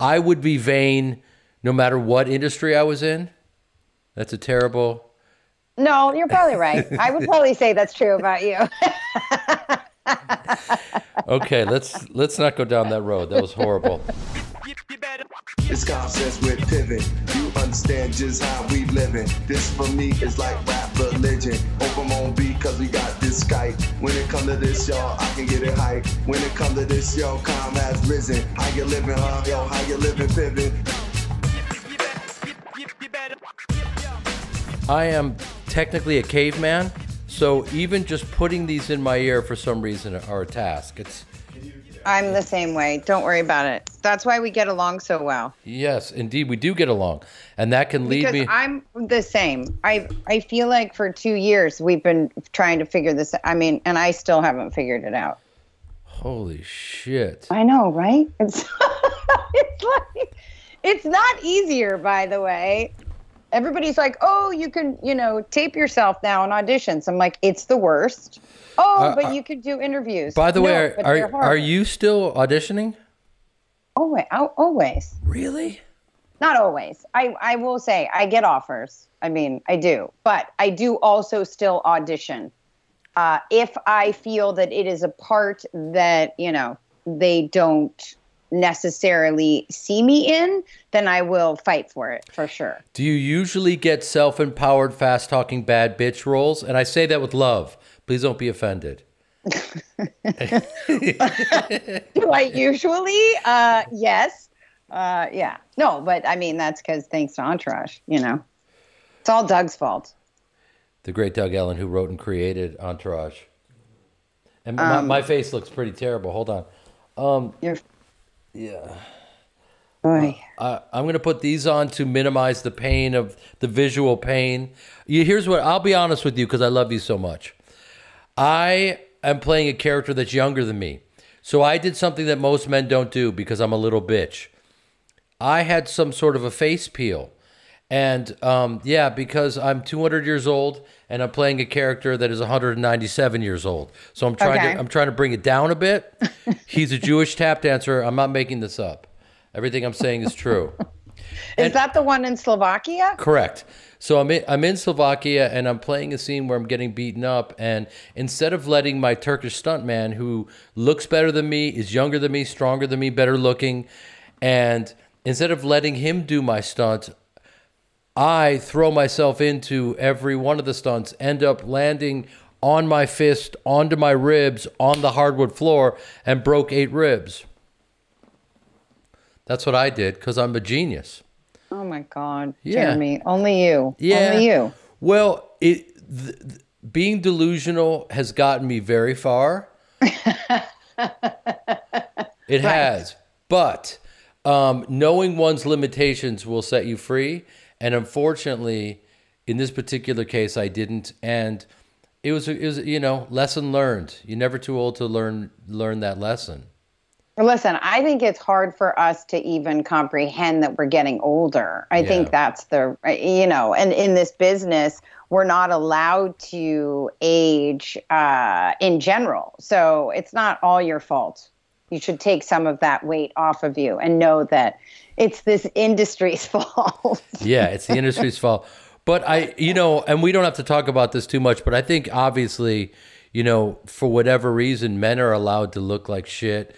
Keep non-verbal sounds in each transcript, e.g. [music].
I would be vain no matter what industry I was in. That's a terrible. No, you're probably right. I would probably say that's true about you. [laughs] okay, let's let's not go down that road. That was horrible. It's concepts with Piven. You understand just how we living. This for me is like rap religion. Open on beat cause we got this Skype. When it come to this, y'all, I can get it hype. When it come to this, yo, calm has risen. How you living, huh? Yo, how you living, Piven? I am technically a caveman, so even just putting these in my ear for some reason are a task. It's I'm the same way. Don't worry about it. That's why we get along so well. yes, indeed, we do get along, and that can lead Because me. I'm the same. I I feel like for two years we've been trying to figure this. I mean, and I still haven't figured it out. Holy shit! I know, right? It's [laughs] it's like it's not easier, by the way. Everybody's like, "Oh, you can, you know, tape yourself now in auditions." I'm like, "It's the worst." Oh, Uh, but you could do interviews. By the No, way, are are, are you still auditioning? Always, always. Really? Not always. I I will say I get offers. I mean, I do, but I do also still audition. Uh, if I feel that it is a part that you know they don't necessarily see me in, then I will fight for it for sure. Do you usually get self-empowered, fast-talking bad bitch roles? And I say that with love. Please don't be offended. [laughs] Do I usually? Uh, yes. Uh, yeah. No, but I mean that's because thanks to Entourage, you know, it's all Doug's fault. The great Doug Ellin, who wrote and created Entourage. And my, my face looks pretty terrible. Hold on. Um, You're. yeah. Boy. Uh, I'm going to put these on to minimize the pain of the visual pain. You, here's what I'll be honest with you because I love you so much. I am playing a character that's younger than me. So I did something that most men don't do because I'm a little bitch. I had some sort of a face peel. And um, yeah, because I'm 200 years old and I'm playing a character that is 197 years old. So I'm trying Okay. to I'm trying to bring it down a bit. [laughs] He's a Jewish tap dancer. I'm not making this up. Everything I'm saying is true. [laughs] Is that the one in Slovakia? Correct. So I'm in, I'm in Slovakia and I'm playing a scene where I'm getting beaten up. And instead of letting my Turkish stuntman, who looks better than me, is younger than me, stronger than me, better looking, and instead of letting him do my stunt, I throw myself into every one of the stunts, end up landing on my fist, onto my ribs, on the hardwood floor, and broke eight ribs. That's what I did because I'm a genius. Oh my God, Yeah. Jeremy! Only you. Yeah. Only you. Well, it th- th- being delusional has gotten me very far. [laughs] it has, but um, knowing one's limitations will set you free. And unfortunately, in this particular case, I didn't. And it was, it was, you know, lesson learned. You're never too old to learn learn that lesson. Listen, I think it's hard for us to even comprehend that we're getting older. I Yeah. think that's the, you know, and in this business, we're not allowed to age uh, in general. So it's not all your fault. You should take some of that weight off of you and know that it's this industry's [laughs] fault. Yeah, it's the industry's [laughs] fault. But I, you know, and we don't have to talk about this too much, but I think obviously, you know, for whatever reason, men are allowed to look like shit,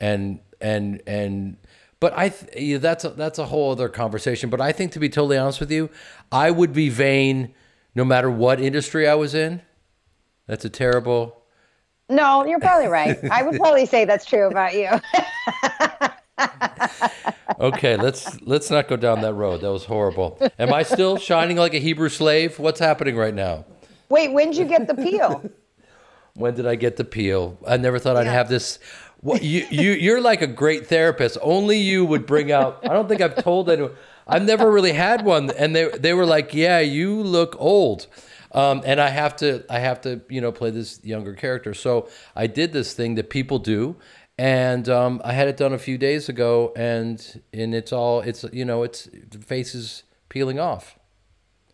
and and and. But I, th- yeah, that's a, that's a whole other conversation. But I think, to be totally honest with you, I would be vain no matter what industry I was in. That's a terrible. no, you're probably right. I would probably say that's true about you. [laughs] Okay, let's let's not go down that road. That was horrible. Am I still shining like a Hebrew slave? What's happening right now? Wait, when did you get the peel? [laughs] When did I get the peel? I never thought I'd have this. What you you you're like a great therapist. Only you would bring out. I don't think I've told anyone. I've never really had one, and they they were like, "Yeah, you look old," um, and I have to I have to you know play this younger character. So I did this thing that people do, and um, I had it done a few days ago, and and it's all it's you know it's the face is peeling off.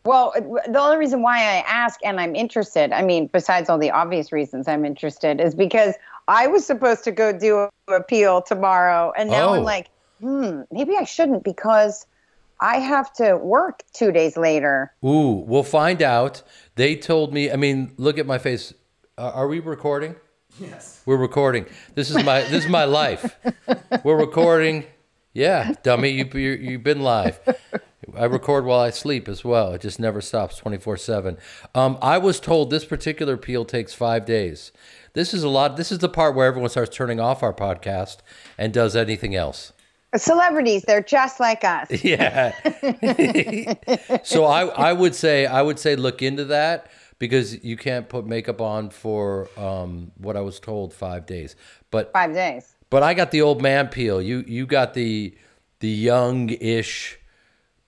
Well, the only reason why I ask and I'm interested, I mean, besides all the obvious reasons I'm interested, is because I was supposed to go do a appeal tomorrow, and now Oh. I'm like, hmm, maybe I shouldn't because I have to work two days later. Ooh, we'll find out. They told me. I mean, look at my face. Uh, are we recording? Yes. We're recording. This is my this is my life. [laughs] We're recording. Yeah, dummy, you you you've been live. I record while I sleep as well. It just never stops 24 7. Um, I was told this particular peel takes five days. This is a lot. This is the part where everyone starts turning off our podcast and does anything else. Celebrities, they're just like us. [laughs] Yeah. so I, I would say I would say look into that because you can't put makeup on for um, what I was told five days. But Five days. but I got the old man peel. You you got the the young-ish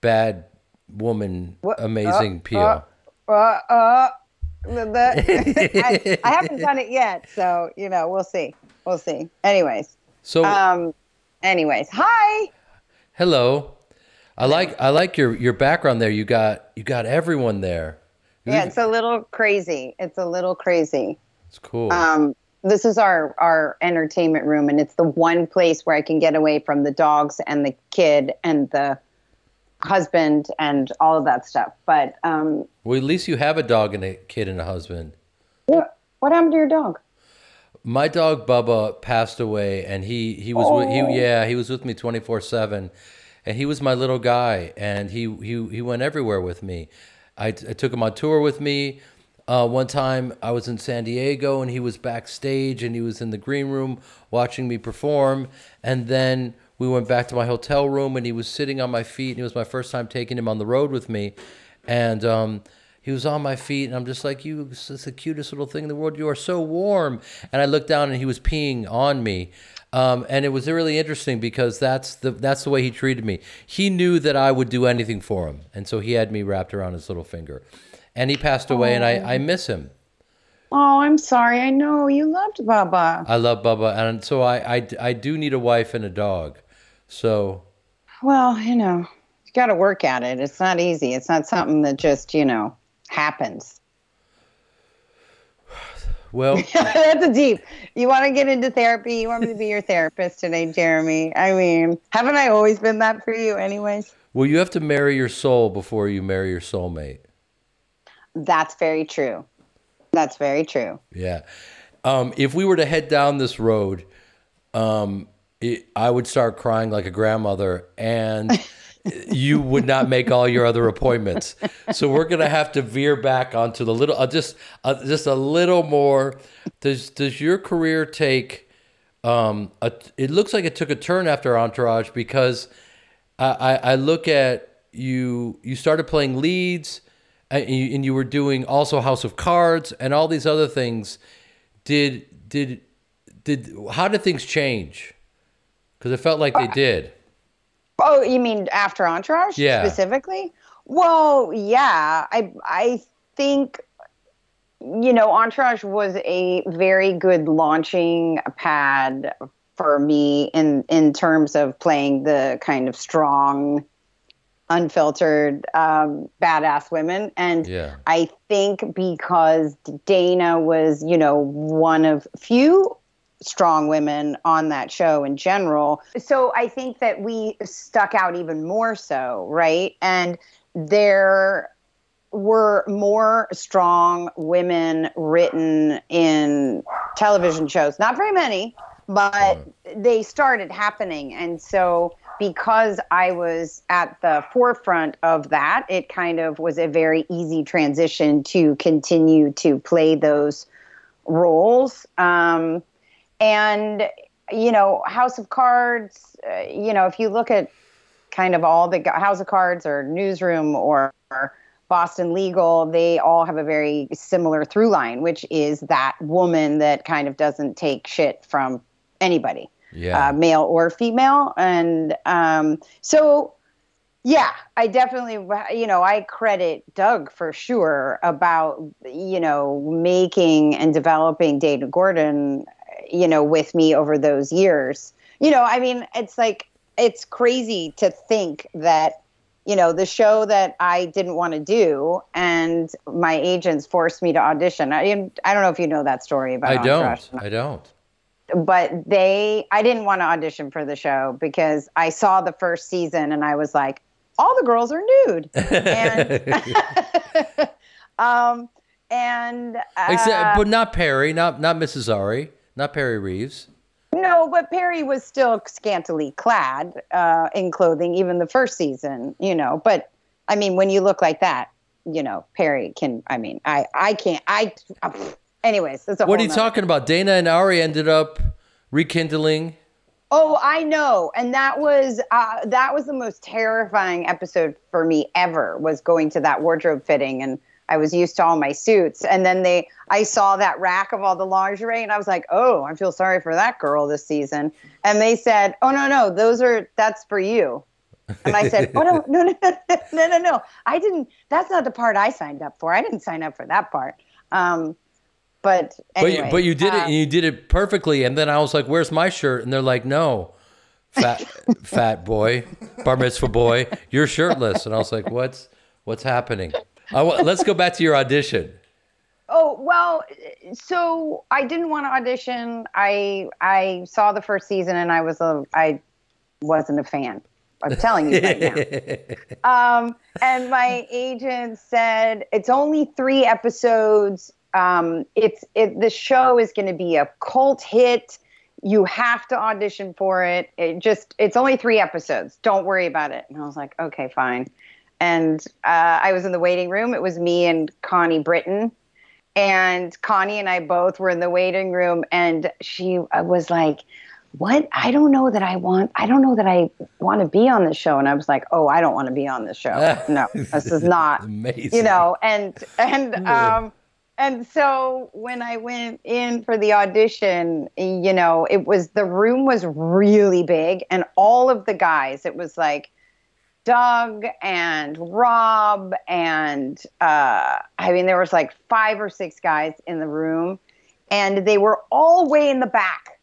bad woman what? amazing peel. Uh, uh, [laughs] I, I haven't done it yet, so you know, we'll see. We'll see. Anyways, so um, anyways, hi. hello. I like I like your your background there. You got you got everyone there. Yeah, it's a little crazy. It's a little crazy. It's cool. Um, this is our our entertainment room, and it's the one place where I can get away from the dogs and the kid and the husband and all of that stuff. But um, well, at least you have a dog and a kid and a husband. what what happened to your dog? My dog Bubba passed away, and he he was with, he yeah he was with me twenty four seven, and he was my little guy, and he he he went everywhere with me. I, I took him on tour with me. Uh, one time I was in San Diego, and he was backstage, and he was in the green room watching me perform, and then we went back to my hotel room, and he was sitting on my feet, and it was my first time taking him on the road with me, and um, he was on my feet, and I'm just like, "You, this is the cutest little thing in the world. You are so warm." And I looked down, and he was peeing on me, um, and it was really interesting because that's the that's the way he treated me. He knew that I would do anything for him, and so he had me wrapped around his little finger. And he passed away, and I, I miss him. Oh, I'm sorry. I know you loved Bubba. I love Bubba, and so I, I, I do need a wife and a dog. So Well, you know, you got to work at it. It's not easy. It's not something that just you know happens. [sighs] well, [laughs] That's a deep. You want to get into therapy? You want me to be your therapist today, Jeremy? I mean, haven't I always been that for you, anyways? well, you have to marry your soul before you marry your soulmate. That's very true. That's very true. Yeah. Um, if we were to head down this road, um, it, I would start crying like a grandmother, and [laughs] you would not make all your other appointments. So we're gonna have to veer back onto the little, uh, just uh, just a little more. Does does your career take? Um, a, it looks like it took a turn after Entourage because I, I, I look at you. You started playing leads, and you, and you were doing also House of Cards and all these other things. Did did did how did things change? Because it felt like they did. Oh, you mean after Entourage Yeah. specifically? Well, yeah. I I think you know Entourage was a very good launching pad for me in in terms of playing the kind of strong, unfiltered, um, badass women, and Yeah. I think because Dana was you know one of few strong women on that show in general. So I think that we stuck out even more so, right? And there were more strong women written in television shows. Not very many, but they started happening. And so because I was at the forefront of that, it kind of was a very easy transition to continue to play those roles. Um, and you know house of cards uh, you know if you look at kind of all the house of cards or newsroom or, boston legal they all have a very similar through line which is that woman that kind of doesn't take shit from anybody Yeah. uh, male or female and um, so yeah i definitely you know i credit doug for sure about you know making and developing dana gordon you know with me over those years you know i mean it's like it's crazy to think that you know the show that i didn't want to do and my agents forced me to audition i, I don't know if you know that story about I don't. I don't. but they I didn't want to audition for the show because I saw the first season and I was like, all the girls are nude. And [laughs] [laughs] um and uh, Except, but not Perrey, not not Mrs. Ari, not Perrey Reeves. no, but Perrey was still scantily clad uh, in clothing, even the first season, you know. But I mean, when you look like that, you know, Perry can. I mean, I I can't. I. Uh, anyways, that's a What are you nother- talking about? Dana and Ari ended up rekindling. Oh, I know, and that was uh, that was the most terrifying episode for me ever. Was going to that wardrobe fitting, and I was used to all my suits, and then they, I saw that rack of all the lingerie, and I was like, oh, I feel sorry for that girl this season. And they said, oh no, no, those are that's for you. And I said, oh no, [laughs] no, no, no, no, no, no, I didn't. That's not the part I signed up for. I didn't sign up for that part. Um, but But you, but you did it uh, and you did it perfectly. And then I was like, "Where's my shirt?" And they're like, "No, fat [laughs] fat boy, bar mitzvah boy, you're shirtless." And I was like, "What's what's happening?" I let's go back to your audition. Oh well, so I didn't want to audition. I I saw the first season and I was a I wasn't a fan. I'm telling you right now. [laughs] Um, and my agent said it's only three episodes. Um, it's it the show is going to be a cult hit. You have to audition for it. It just it's only three episodes. Don't worry about it. And I was like, okay, fine. And uh, I was in the waiting room. It was me and Connie Britton and Connie and I both were in the waiting room, and she uh, was like, "What? I don't know that I want. I don't know that I want to be on the show." And I was like, "Oh, I don't want to be on the show. [laughs] No, this is not. Amazing. You know." And and [laughs] um and so when I went in for the audition, you know, it was the room was really big, and all of the guys. It was like. Doug and Rob and uh, I mean there was like five or six guys in the room, and they were all way in the back,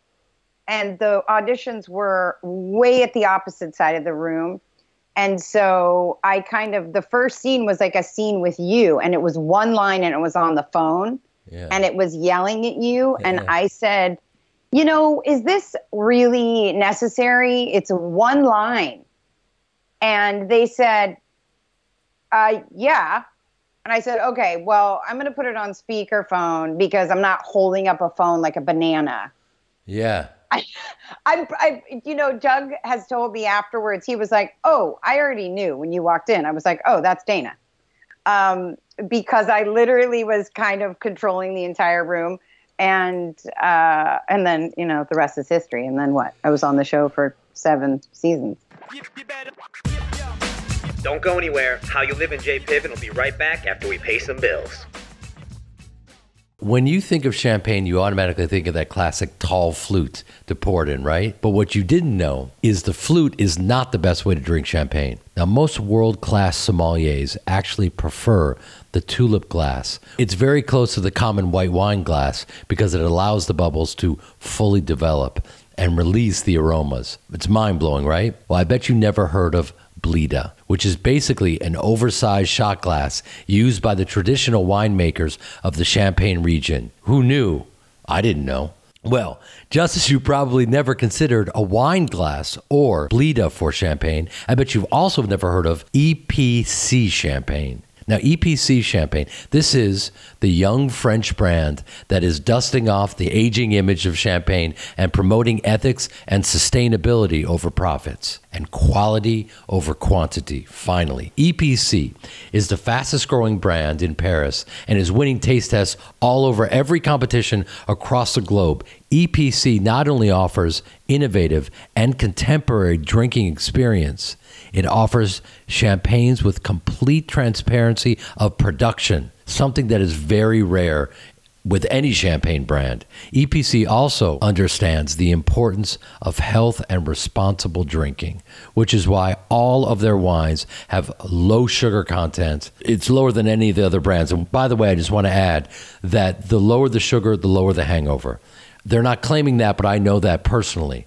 and the auditions were way at the opposite side of the room, and so I kind of the first scene was like a scene with you, and it was one line, and it was on the phone, Yeah. and it was yelling at you, and I said, you know, is this really necessary? It's one line and they said, uh, yeah. And I said, okay, well, I'm going to put it on speakerphone because I'm not holding up a phone like a banana. yeah. I, [laughs] I, you know, Doug has told me afterwards, he was like, oh, I already knew when you walked in. I was like, oh, that's Dana. Um, because I literally was kind of controlling the entire room. And, uh, and then, you know, the rest is history. And then what? I was on the show for seven seasons. Don't go anywhere. How You Live in J Piven will be right back after we pay some bills. When you think of champagne, you automatically think of that classic tall flute to pour it in, right? But what you didn't know is the flute is not the best way to drink champagne. Now, most world class sommeliers actually prefer the tulip glass. It's very close to the common white wine glass because it allows the bubbles to fully develop and release the aromas. It's mind blowing, right? Well, I bet you never heard of Bleda, which is basically an oversized shot glass used by the traditional winemakers of the Champagne region. Who knew? I didn't know. Well, just as you probably never considered a wine glass or Bleda for champagne, I bet you've also never heard of EPC champagne. Now, EPC Champagne, this is the young French brand that is dusting off the aging image of champagne and promoting ethics and sustainability over profits and quality over quantity. Finally, EPC is the fastest growing brand in Paris and is winning taste tests all over every competition across the globe. EPC not only offers innovative and contemporary drinking experience, it offers champagnes with complete transparency of production, something that is very rare with any champagne brand. EPC also understands the importance of health and responsible drinking, which is why all of their wines have low sugar content. It's lower than any of the other brands. And by the way, I just want to add that the lower the sugar, the lower the hangover. They're not claiming that, but I know that personally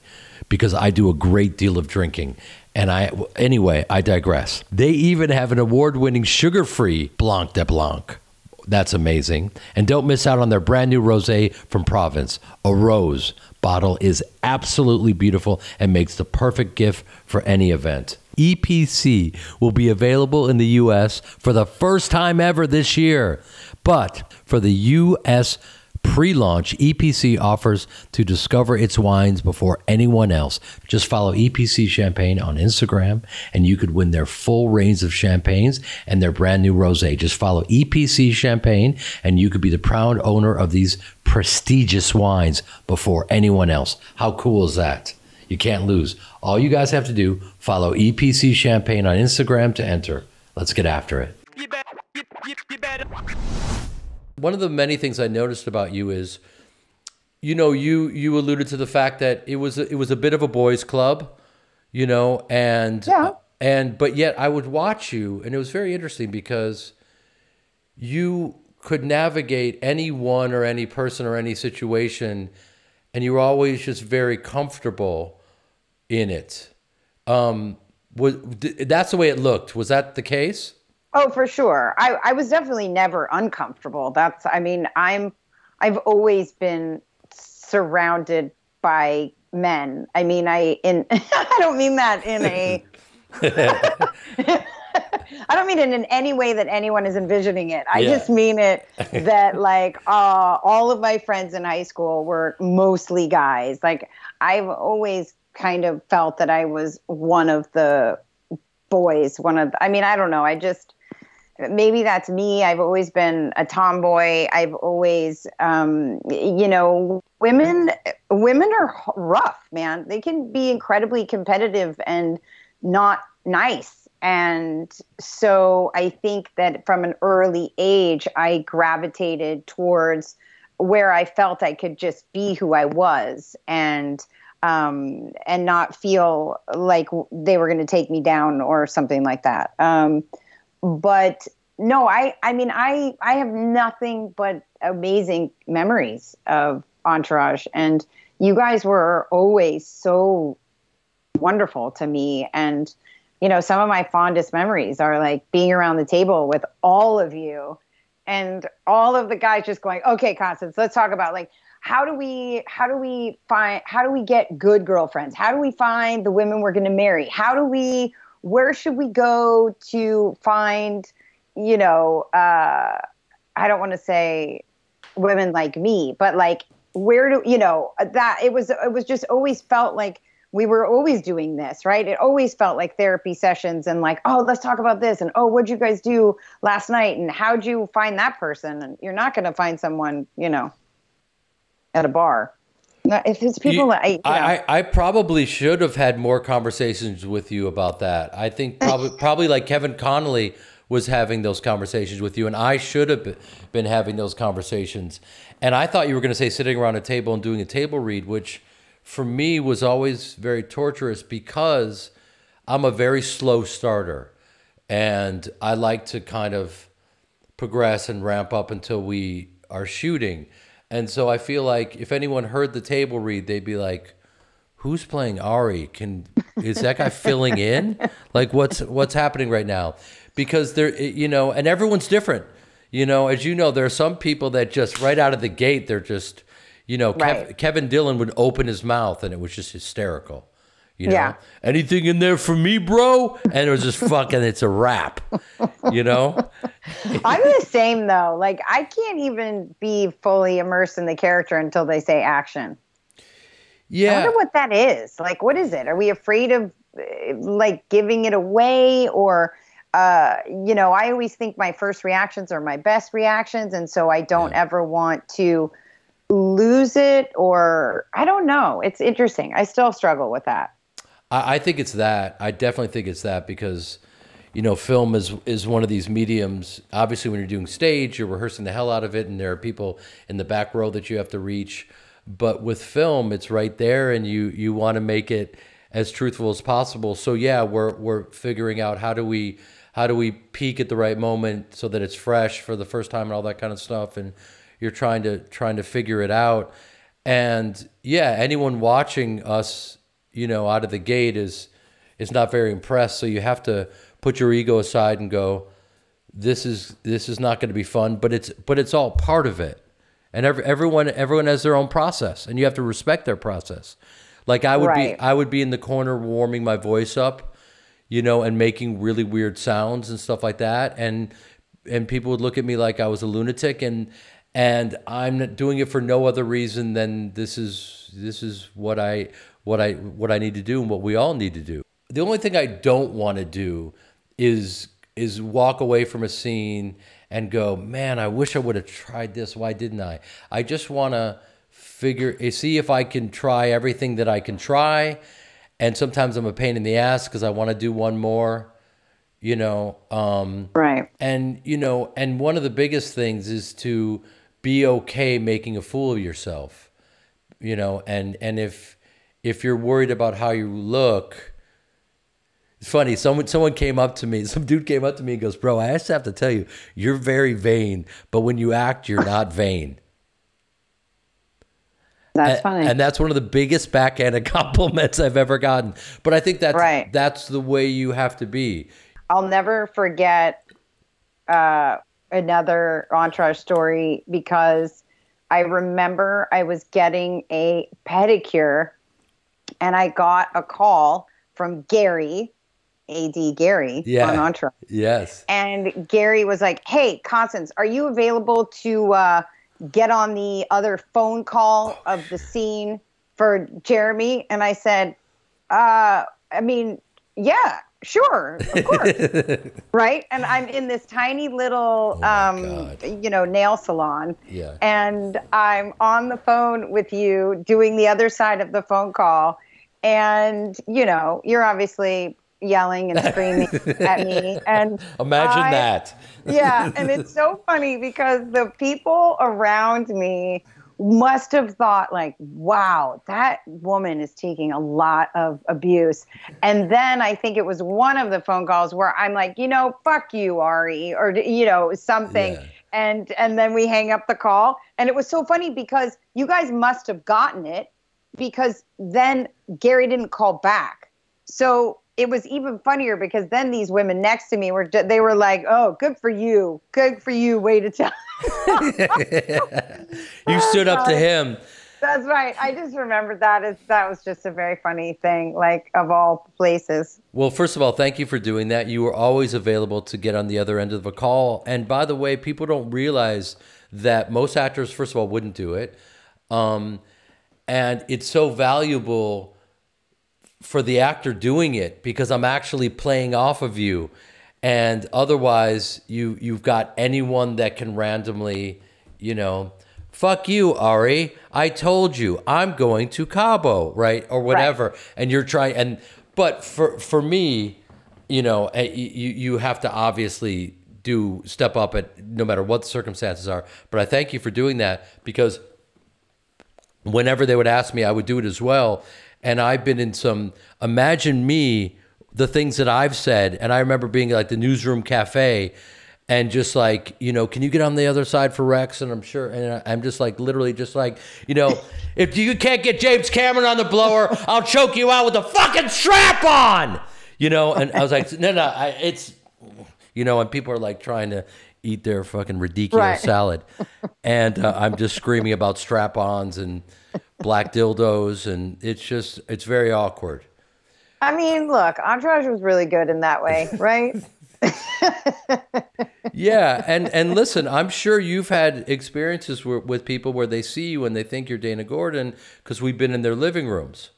because I do a great deal of drinking. And I, anyway, I digress. They even have an award winning sugar free Blanc de Blanc. That's amazing. And don't miss out on their brand new rosé from Provence. A rose bottle is absolutely beautiful and makes the perfect gift for any event. EPC will be available in the US for the first time ever this year. But for the US pre launch, EPC offers to discover its wines before anyone else. Just follow EPC Champagne on Instagram and you could win their full range of champagnes and their brand new rose. Just follow EPC Champagne and you could be the proud owner of these prestigious wines before anyone else. How cool is that? You can't lose. All you guys have to do, follow EPC Champagne on Instagram to enter. Let's get after it. You bet, you, you. One of the many things I noticed about you is, you know, you you alluded to the fact that it was a, it was a bit of a boys' club, you know, and Yeah. and but yet I would watch you, and it was very interesting because you could navigate anyone or any person or any situation, and you were always just very comfortable in it. Um, was that's the way it looked? Was that the case? Oh, for sure. I, I was definitely never uncomfortable. That's, I mean, I'm, I've always been surrounded by men. I mean, I, in, [laughs] I don't mean that in a, [laughs] I don't mean it in any way that anyone is envisioning it. I Yeah. just mean it [laughs] that like uh, all of my friends in high school were mostly guys. Like I've always kind of felt that I was one of the boys. One of, I mean, I don't know. I just maybe that's me. I've always been a tomboy. I've always, um, you know, women women are rough, man. They can be incredibly competitive and not nice. And so I think that from an early age, I gravitated towards where I felt I could just be who I was and um, and not feel like they were going to take me down or something like that. Um, but no, I I mean I I have nothing but amazing memories of Entourage, and you guys were always so wonderful to me. And you know some of my fondest memories are like being around the table with all of you and all of the guys just going okay constance let's talk about like how do we how do we find how do we get good girlfriends? How do we find the women we're going to marry? How do we where should we go to find you know uh i don't want to say women like me but like where do you know that it was it was just always felt like we were always doing this right? It always felt like therapy sessions and like oh let's talk about this and oh what'd you guys do last night? And how'd you find that person? And you're not going to find someone you know at a bar if it's people You- I, you know, I, I, I probably should have had more conversations with you about that. I think probably [laughs] probably like Kevin Connolly was having those conversations with you, and I should have been having those conversations. And I thought you were going to say sitting around a table and doing a table read, which for me was always very torturous because I'm a very slow starter, and I like to kind of progress and ramp up until we are shooting. And so I feel like if anyone heard the table read, they'd be like, "Who's playing Ari? Can is that guy filling in? Like what's what's happening right now?" Because there, you know, and everyone's different. You know, as you know, there are some people that just right out of the gate, they're just, you know, Kev, Right. Kevin Dillon would open his mouth and it was just hysterical. You know, Yeah. anything in there for me, bro? And it was just [laughs] fucking, it's a wrap. You know. I'm the same though. Like I can't even be fully immersed in the character until they say action. Yeah. I wonder what that is. Like, what is it? Are we afraid of uh, like giving it away, or uh, you know? I always think my first reactions are my best reactions, and so I don't ever want to lose it. Or I don't know. It's interesting. I still struggle with that. I, I think it's that. I definitely think it's that because, you know, film is is one of these mediums. Obviously, when you're doing stage, you're rehearsing the hell out of it, and there are people in the back row that you have to reach. But with film, it's right there, and you you want to make it as truthful as possible. So yeah, we're we're figuring out how do we how do we peak at the right moment so that it's fresh for the first time and all that kind of stuff. And you're trying to trying to figure it out. And yeah, anyone watching us, you know, out of the gate is is not very impressed. So you have to put your ego aside and go, this is this is not going to be fun, but it's but it's all part of it. And every, everyone everyone has their own process, and you have to respect their process. Like I would Right. be I would be in the corner warming my voice up, you know, and making really weird sounds and stuff like that, and and people would look at me like I was a lunatic, and and I'm doing it for no other reason than this is this is what I what I what I need to do and what we all need to do. The only thing I don't want to do is is walk away from a scene and go, man, I wish I would have tried this. Why didn't I? I just want to figure, eh, see if I can try everything that I can try. And sometimes I'm a pain in the ass because I want to do one more, you know. Um, Right. and you know, and one of the biggest things is to be okay making a fool of yourself, you know. And and if if you're worried about how you look, it's funny. Someone someone came up to me. [laughs] Some dude came up to me and goes, "Bro, I just have to tell you, you're very vain, but when you act, you're not vain." That's and, funny. and that's one of the biggest backhanded [laughs] compliments I've ever gotten. But I think that's Right. that's the way you have to be. I'll never forget uh, another entourage story because I remember I was getting a pedicure and I got a call from Gary, AD Gary Yeah. on Entourage. Yes. And Gary was like, Hey, Constance, are you available to uh, get on the other phone call of the scene for Jeremy? And I said, uh, I mean, yeah, sure, of course. [laughs] right. And I'm in this tiny little, my um, you know, nail salon. Yeah. And I'm on the phone with you doing the other side of the phone call. And, you know, you're obviously yelling and screaming [laughs] at me. And Imagine I- that. yeah, [laughs] and it's so funny because the people around me must have thought like, "Wow, that woman is taking a lot of abuse." And then I think it was one of the phone calls where I'm like, "You know, fuck you, Ari," or you know, something. Yeah. And and then we hang up the call, and it was so funny because you guys must have gotten it because then Gary didn't call back. So it was even funnier because then these women next to me were they were like, "Oh, good for you, good for you, way to tell." [laughs] You stood up to him. That's right. I just remembered that as that was just a very funny thing, like of all places. Well, first of all, thank you for doing that. You were always available to get on the other end of a call. And by the way, people don't realize that most actors, first of all, wouldn't do it. Um, and it's so valuable for the actor doing it because I'm actually playing off of you. And otherwise, you you've got anyone that can randomly, you know, fuck you, Ari. I told you I'm going to Cabo, right, or whatever. And you're trying. And but for for me, you know, eh, you you have to obviously do step up at no matter what the circumstances are. But I thank you for doing that because whenever they would ask me, I would do it as well. And I've been in some, imagine me, the things that I've said. And I remember being like the newsroom cafe and just like, you know, can you get on the other side for Rex? And I'm sure, and I'm just like, literally just like, you know, [laughs] if you can't get James Cameron on the blower, [laughs] I'll choke you out with a fucking strap on, you know? And I was like, no, no, I, it's, you know, and people are like trying to eat their fucking ridiculous Right. salad, and uh, I'm just screaming about strap-ons and black dildos, and it's just it's very awkward. I mean, look, Entourage was really good in that way, right? [laughs] [laughs] Yeah, and and listen, I'm sure you've had experiences where, with people where they see you and they think you're Dana Gordon because we've been in their living rooms.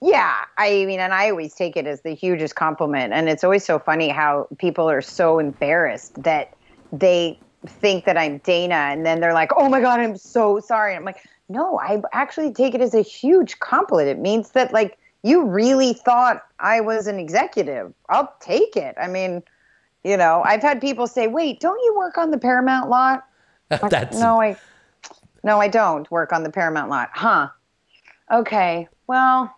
Yeah, I mean, and I always take it as the hugest compliment. And it's always so funny how people are so embarrassed that they think that I'm Dana, and then they're like, "Oh my god, I'm so sorry." I'm like, "No, I actually take it as a huge compliment. It means that like you really thought I was an executive. I'll take it. I mean, you know, I've had people say, "Wait, don't you work on the Paramount lot?" [laughs] That's no, I no, I don't work on the Paramount lot. Huh. Okay. Well,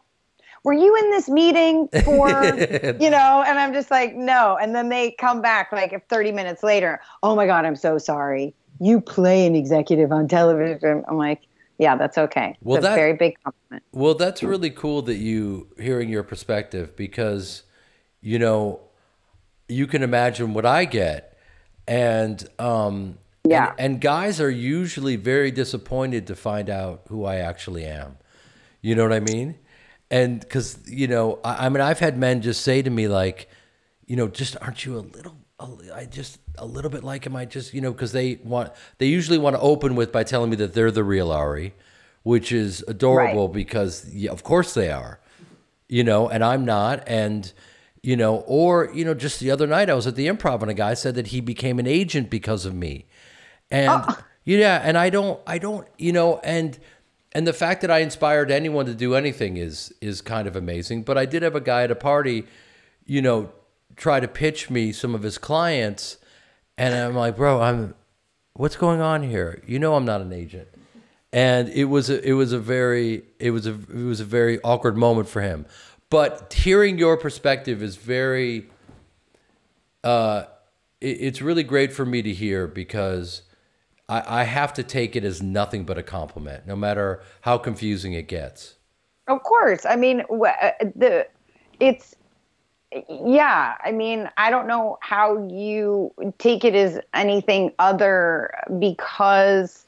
were you in this meeting for [laughs] you know? And I'm just like, no. And then they come back like 30 minutes later. Oh my God, I'm so sorry. You play an executive on television. I'm like, yeah, that's okay. Well, it's a that- very big compliment. Well, that's really cool that you hearing your perspective because, you know, you can imagine what I get and um, Yeah. and, and guys are usually very disappointed to find out who I actually am. You know what I mean? And because you know, I, I mean, I've had men just say to me like, you know, just aren't you a little? a I just a little bit like him. I just you know because they want they usually want to open with by telling me that they're the real Ari, which is adorable because yeah, of course they are you know, and I'm not. And, you know, or, you know, just the other night I was at the improv and a guy said that he became an agent because of me. And oh. yeah, and I don't, I don't, you know, and, and the fact that I inspired anyone to do anything is, is kind of amazing. But I did have a guy at a party, you know, try to pitch me some of his clients. And I'm like, bro, I'm, what's going on here? You know, I'm not an agent and it was a, it was a very it was a it was a very awkward moment for him. But hearing your perspective is very uh, it, it's really great for me to hear because I, I have to take it as nothing but a compliment, no matter how confusing it gets. Of course. I mean, uh, the it's yeah. I mean, I don't know how you take it as anything other because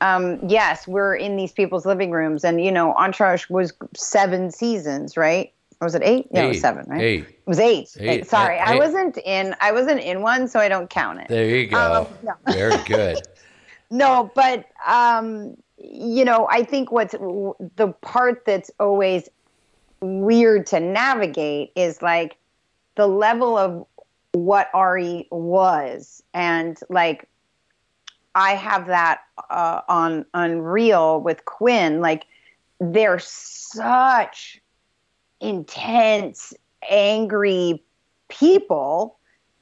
um, yes, we're in these people's living rooms, and you know, Entourage was seven seasons, right? Or was it eight? Yeah, it was seven, right? Eight. It was eight. Eight. Eight. Sorry, I wasn't in. I wasn't in one, so I don't count it. There you go. Um, no. [laughs] Very good. [laughs] No, but um, you know, I think what's the part that's always weird to navigate is like the level of what Ari was, and like I have that uh, on Unreal with Quinn. Like they're such intense, angry people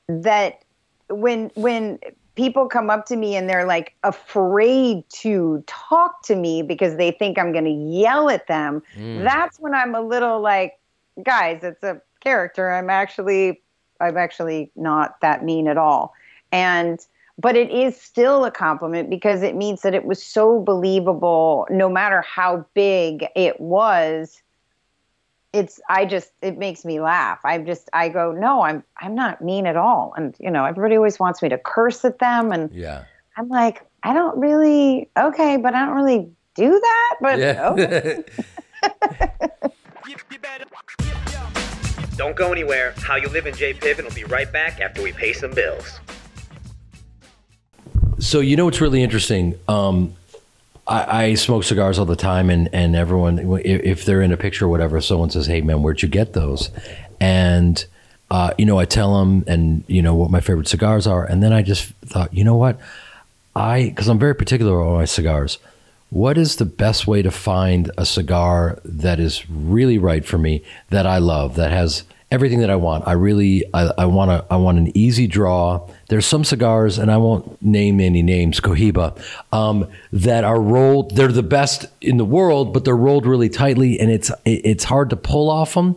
that when when people come up to me and they're like afraid to talk to me because they think I'm going to yell at them, that's when I'm a little like, guys, it's a character. I'm actually I'm actually not that mean at all. And but it is still a compliment because it means that it was so believable no matter how big it was it's i just it makes me laugh i'm just i go no i'm i'm not mean at all and you know everybody always wants me to curse at them and Yeah. i'm like i don't really okay but i don't really do that but okay. Yeah. [laughs] [laughs] You, you better. Don't go anywhere. How You Live in J Piven will be right back after we pay some bills. So you know what's really interesting? Um, I, I smoke cigars all the time, and and everyone, if, if they're in a picture or whatever, someone says, "Hey, man, where'd you get those?" And uh, you know, I tell them, and you know what my favorite cigars are, and then I just thought, you know what, I because I'm very particular on my cigars. What is the best way to find a cigar that is really right for me, that I love, that has everything that I want? I really, I, I want to, I want an easy draw. There's some cigars, and I won't name any names, Cohiba, um, that are rolled. They're the best in the world, but they're rolled really tightly, and it's it- it's hard to pull off them.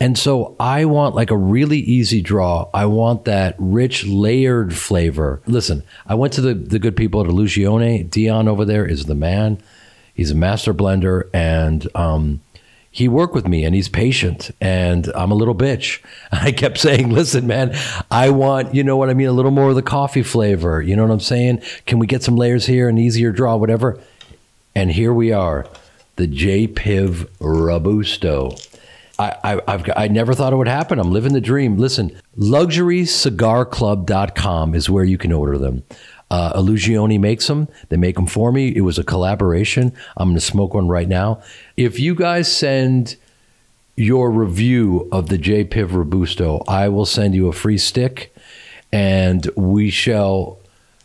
And so I want like a really easy draw. I want that rich layered flavor. Listen, I went to the, the good people at Illusione. Dion over there is the man. He's a master blender and um, he worked with me and he's patient and I'm a little bitch. [laughs] I kept saying, listen, man, I want, you know what I mean, a little more of the coffee flavor. You know what I'm saying? Can we get some layers here and easier draw, whatever? And here we are, the J Piv Robusto. I, I, I've, I never thought it would happen. I'm living the dream. Listen, luxurycigarclub.com is where you can order them. Uh, Illusione makes them. They make them for me. It was a collaboration. I'm going to smoke one right now. If you guys send your review of the J Piv Robusto, I will send you a free stick and we shall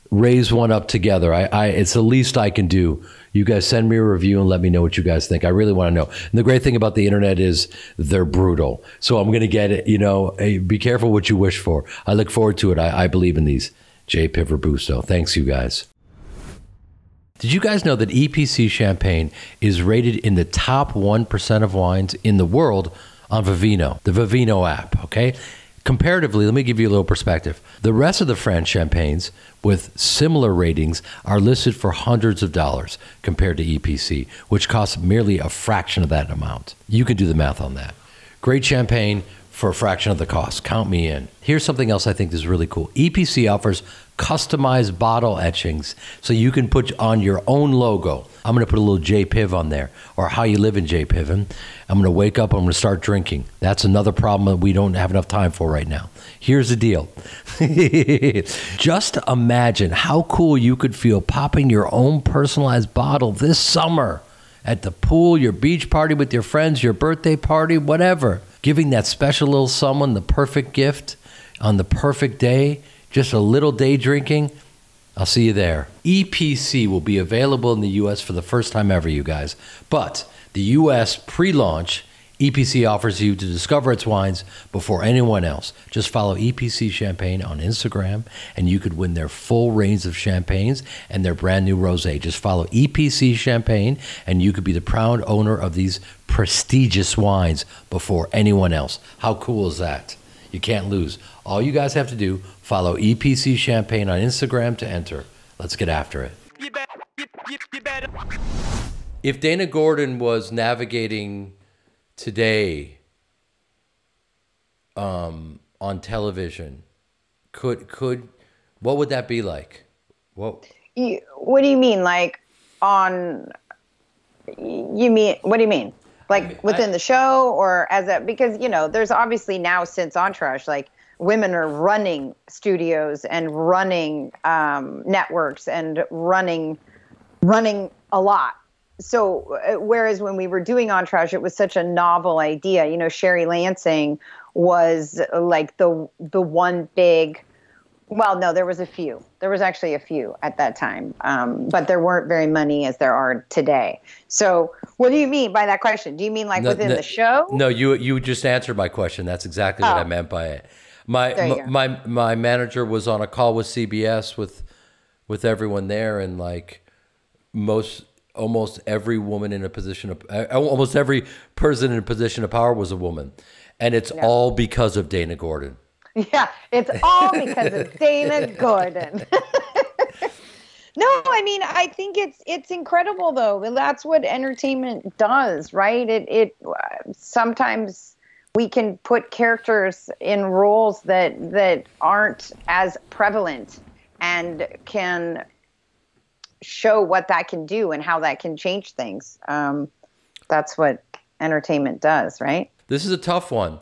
raise one up together. I, I it's the least I can do. You guys send me a review and let me know what you guys think. I really want to know. And the great thing about the internet is they're brutal. So I'm going to get it. You know, hey, be careful what you wish for. I look forward to it. I, I believe in these. J. Piv Robusto. Thanks, you guys. Did you guys know that EPC champagne is rated in the top 1% of wines in the world on Vivino, the Vivino app, okay? Comparatively, let me give you a little perspective. The rest of the French champagnes with similar ratings are listed for hundreds of dollars compared to EPC, which costs merely a fraction of that amount. You can do the math on that. Great champagne for a fraction of the cost. Count me in. Here's something else I think is really cool. EPC offers customized bottle etchings so you can put on your own logo. I'm going to put a little JPiv on there or how you live in JPiv. And I'm going to wake up, I'm going to start drinking. That's another problem that we don't have enough time for right now. Here's the deal. [laughs] Just imagine how cool you could feel popping your own personalized bottle this summer at the pool, your beach party with your friends, your birthday party, whatever. Giving that special little someone the perfect gift on the perfect day, just a little day drinking. I'll see you there. EPC will be available in the US for the first time ever, you guys. But the US pre launch EPC offers you to discover its wines before anyone else. Just follow EPC Champagne on Instagram and you could win their full range of champagnes and their brand new rosé. Just follow EPC Champagne and you could be the proud owner of these prestigious wines before anyone else. How cool is that? You can't lose. All you guys have to do, follow EPC Champagne on Instagram to enter. Let's get after it. You bet. You, you, you better. If Dana Gordon was navigating today um, on television, could could what would that be like? What You, what do you mean, like on? You mean what do you mean? Like within I- the show, or as a because you know, there's obviously now since Entourage, like women are running studios and running um, networks and running running a lot. So uh, whereas when we were doing Entourage, it was such a novel idea. You know, Sherry Lansing was uh, like the the one big. Well, no, there was a few. There was actually a few at that time, um, but there weren't very many as there are today. So, what do you mean by that question? Do you mean like No, within no- the show? No, you you just answered my question. That's exactly what Oh. I meant by it. My There you m- go. my my manager was on a call with CBS with with everyone there, and like most almost every woman in a position of uh, almost every person in a position of power was a woman, and it's all because of Dana Gordon. [laughs] Yeah, it's all because of Dana Gordon. [laughs] no, I mean, I think it's it's incredible though. That's what entertainment does, right? It it uh, sometimes we can put characters in roles that that aren't as prevalent and can show what that can do and how that can change things. Um, that's what entertainment does, right? This is a tough one.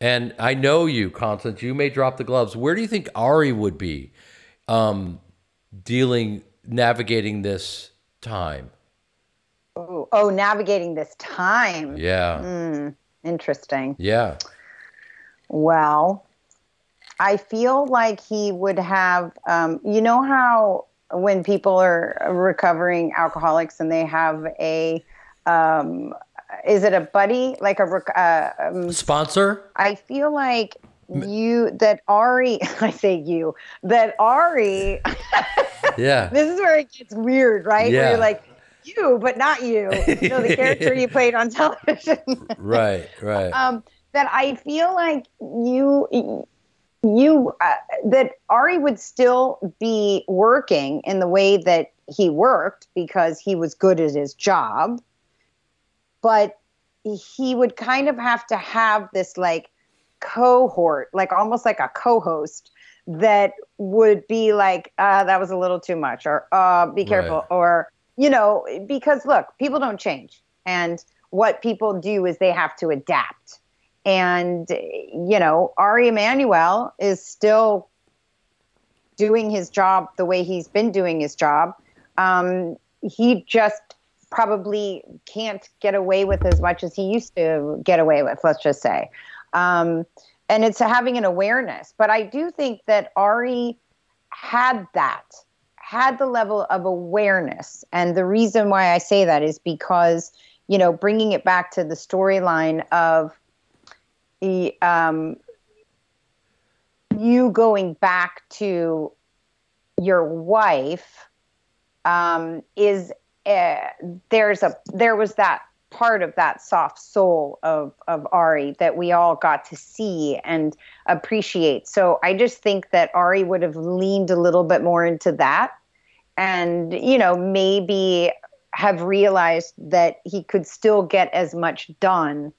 And I know you, Constance. You may drop the gloves. Where do you think Ari would be um, dealing, navigating this time? Oh, oh, navigating this time. Yeah. Interesting. Yeah. Well, I feel like he would have, um, you know, how when people are recovering alcoholics and they have a, um, is it a buddy, like a, rec- uh, um, Sponsor? I feel like you, that Ari, [laughs] I say you, that Ari, [laughs] Yeah. this is where it gets weird, right? Where Yeah. you're like, you, but not you. You know, the character you played on television. [laughs] right, right. um, that I feel like you you uh, that Ari would still be working in the way that he worked because he was good at his job, but he would kind of have to have this like cohort, like almost like a co-host that would be like, uh, that was a little too much, or uh, be careful, Right. or you know, because look, people don't change, and what people do is they have to adapt. And you know, Ari Emanuel is still doing his job the way he's been doing his job. Um, he just probably can't get away with as much as he used to get away with. Let's just say, um, and it's having an awareness. But I do think that Ari had that, had the level of awareness, and the reason why I say that is because you know, bringing it back to the storyline of the um, you going back to your wife um, is uh, there's a there was that part of that soft soul of of Ari that we all got to see and appreciate. So I just think that Ari would have leaned a little bit more into that and you know maybe have realized that he could still get as much done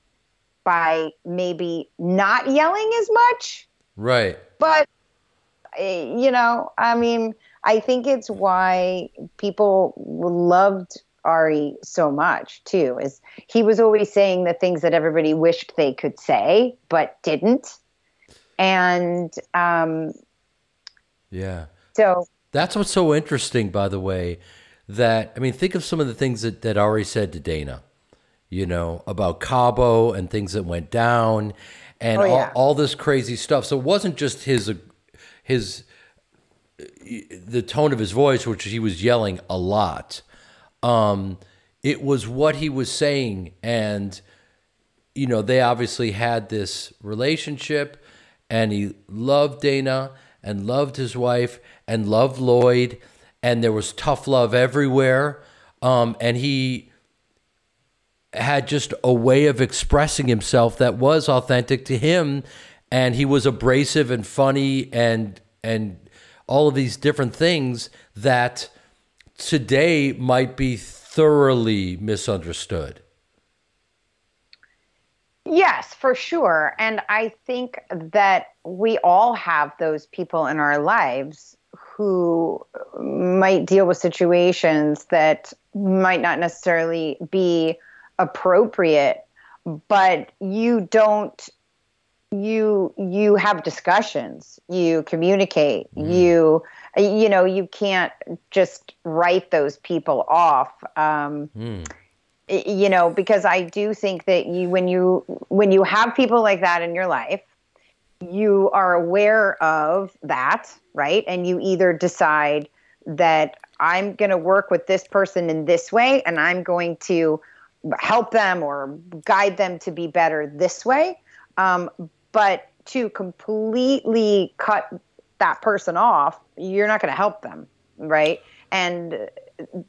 by maybe not yelling as much. Right. But, eh, you know, I mean, I think it's why people loved Ari so much too. Is he was always saying the things that everybody wished they could say but didn't, and um, Yeah. so That's what's so interesting, by the way. That I mean, think of some of the things that, that Ari said to Dana, you know, about Cabo and things that went down, and Oh, yeah. all, all this crazy stuff. So it wasn't just his his the tone of his voice, which he was yelling a lot. Um, it was what he was saying, and you know, they obviously had this relationship and he loved Dana and loved his wife and loved Lloyd and there was tough love everywhere. Um, and he had just a way of expressing himself that was authentic to him and he was abrasive and funny and and all of these different things that today might be thoroughly misunderstood. Yes, for sure. And I think that we all have those people in our lives who might deal with situations that might not necessarily be appropriate, but you don't you you have discussions, you communicate, you you know, you can't just write those people off. Um, y- you know because i do think that you when you when you have people like that in your life you are aware of that right? And you either decide that i'm going to work with this person in this way and i'm going to help them or guide them to be better this way. Um, but to completely cut that person off you're not going to help them right? And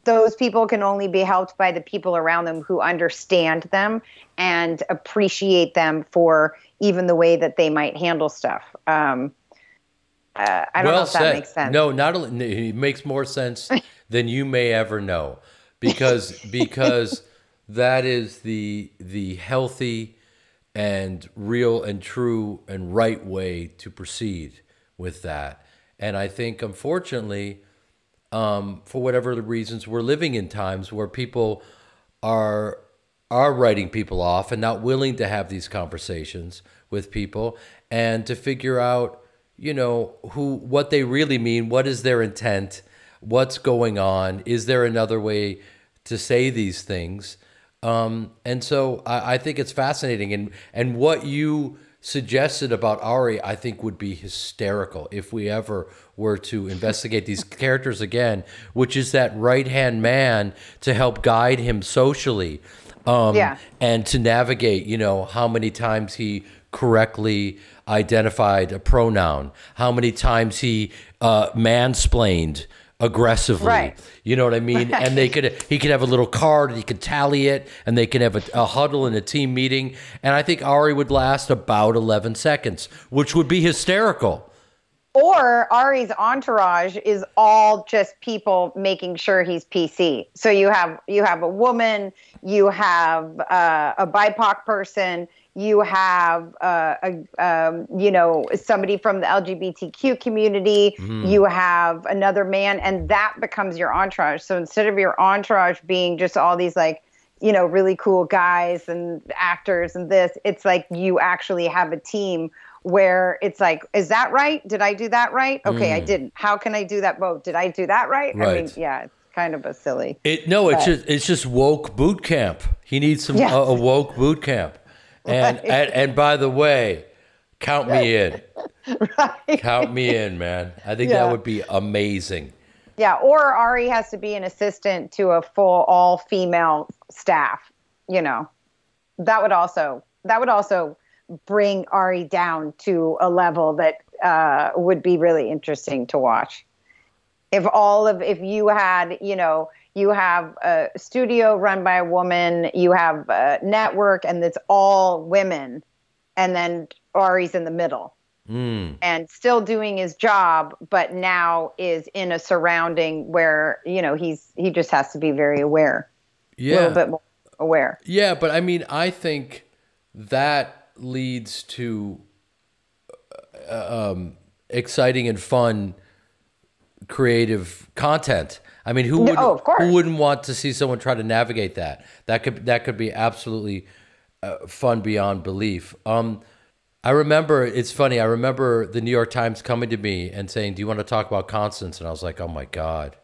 those people can only be helped by the people around them who understand them and appreciate them for even the way that they might handle stuff. Um, uh, I don't know if that makes sense. No, not only it makes more sense [laughs] than you may ever know, because because that is the the healthy and real and true and right way to proceed with that. And I think, unfortunately, um, for whatever the reasons, we're living in times where people are are writing people off and not willing to have these conversations with people and to figure out, you know, who what they really mean, what is their intent, what's going on, is there another way to say these things? Um, and so I, I think it's fascinating, and and what you suggested about Ari, I think would be hysterical if we ever were to investigate these [laughs] characters again, which is that right hand man to help guide him socially, um, Yeah. and to navigate. You know how many times he correctly identified a pronoun, how many times he uh, mansplained aggressively. Right. You know what I mean? And they could he could have a little card and he could tally it and they could have a, a huddle in a team meeting. And I think Ari would last about eleven seconds, which would be hysterical. or Ari's entourage is all just people making sure he's PC. So you have you have a woman, you have uh, a BIPOC person, you have uh, a um, you know somebody from the LGBTQ community, you have another man, and that becomes your entourage. So instead of your entourage being just all these like you know really cool guys and actors and this, it's like you actually have a team where it's like, is that right? Did I do that right? Okay, I didn't. How can I do that? Well, did I do that right? I mean, yeah, kind of a silly. It no, it's just it's just woke boot camp. He needs some Yes. a, a woke boot camp. [laughs] And, and and by the way, count me in. [laughs] Right. Count me in, man. I think Yeah. that would be amazing. Yeah, or Ari has to be an assistant to a full all female staff, you know. That would also that would also bring Ari down to a level that uh, would be really interesting to watch. If all of if you had, you know, you have a studio run by a woman, you have a network and it's all women and then Ari's in the middle and still doing his job, but now is in a surrounding where you know he's he just has to be very aware, Yeah. a little bit more aware. Yeah, but I mean, I think that leads to uh, um, exciting and fun creative content. I mean, who No, would oh, who wouldn't want to see someone try to navigate that? That could that could be absolutely uh, fun beyond belief. Um, I remember it's funny. I remember the New York Times coming to me and saying, "Do you want to talk about Constance?" And I was like, "Oh my god,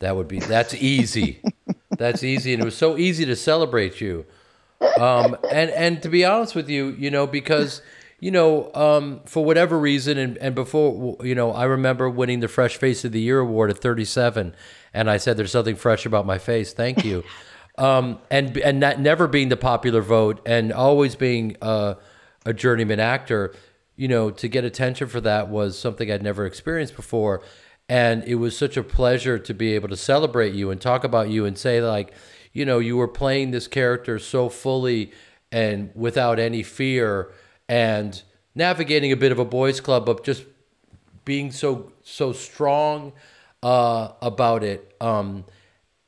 that would be that's easy. [laughs] that's easy." And it was so easy to celebrate you. Um, and and to be honest with you, you know, because you know, um, for whatever reason, and, and before, you know, I remember winning the Fresh Face of the Year award at 37, and I said, "There's something fresh about my face." Thank you. [laughs] um, and and not, never being the popular vote, and always being uh, a journeyman actor, you know, to get attention for that was something I'd never experienced before. And it was such a pleasure to be able to celebrate you and talk about you and say, like, you know, you were playing this character so fully and without any fear and navigating a bit of a boys' club, but just being so so strong uh, about it. Um,